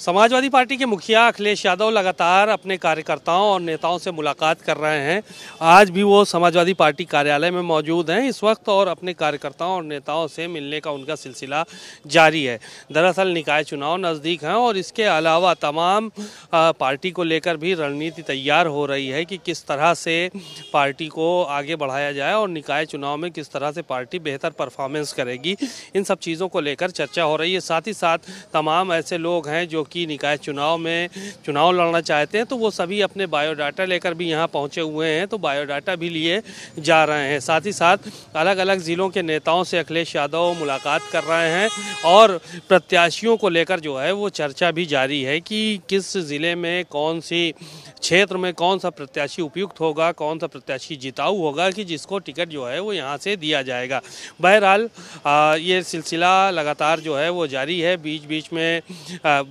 Samajwadi party के मुखिया अखिलेश यादव लगातार अपने कार्यकर्ताओं और नेताओं से मुलाकात कर रहे हैं। आज भी वो समाजवादी पार्टी कार्यालय में मौजूद हैं। इस वक्त और अपने कार्यकर्ताओं और नेताओं से मिलने का उनका सिलसिला जारी है। दरअसल निकाय चुनाव नज़दीक हैं और इसके अलावा तमाम पार्टी को लेकर भी रणनीति तैयार हो रही है कि किस तरह से पार्टी को आगे बढ़ाया जाए और निकाय चुनाव में किस तरह से पार्टी बेहतर परफॉर्मेंस करेगी। इन सब चीज़ों को लेकर चर्चा हो रही है। साथ ही साथ तमाम ऐसे लोग हैं जो की निकाय चुनाव में चुनाव लड़ना चाहते हैं तो वो सभी अपने बायोडाटा लेकर भी यहाँ पहुँचे हुए हैं तो बायोडाटा भी लिए जा रहे हैं। साथ ही साथ अलग अलग ज़िलों के नेताओं से अखिलेश यादव मुलाकात कर रहे हैं और प्रत्याशियों को लेकर जो है वो चर्चा भी जारी है कि किस ज़िले में कौन सी क्षेत्र में कौन सा प्रत्याशी उपयुक्त होगा कौन सा प्रत्याशी जिताऊ होगा कि जिसको टिकट जो है वो यहाँ से दिया जाएगा। बहरहाल ये सिलसिला लगातार जो है वो जारी है। बीच बीच में आ,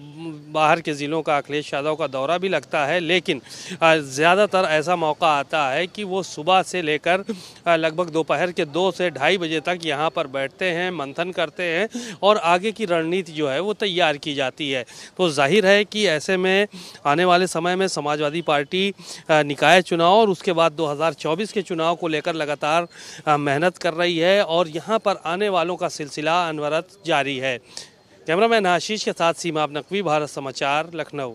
बाहर के ज़िलों का अखिलेश यादव का दौरा भी लगता है लेकिन ज़्यादातर ऐसा मौका आता है कि वो सुबह से लेकर लगभग दोपहर के दो से ढाई बजे तक यहाँ पर बैठते हैं मंथन करते हैं और आगे की रणनीति जो है वो तैयार की जाती है। तो ज़ाहिर है कि ऐसे में आने वाले समय में समाजवादी पार्टी निकाय चुनाव और उसके बाद 2024 के चुनाव को लेकर लगातार मेहनत कर रही है और यहाँ पर आने वालों का सिलसिला अनवरत जारी है। कैमरामैन आशीष के साथ सीमा नकवी, भारत समाचार, लखनऊ।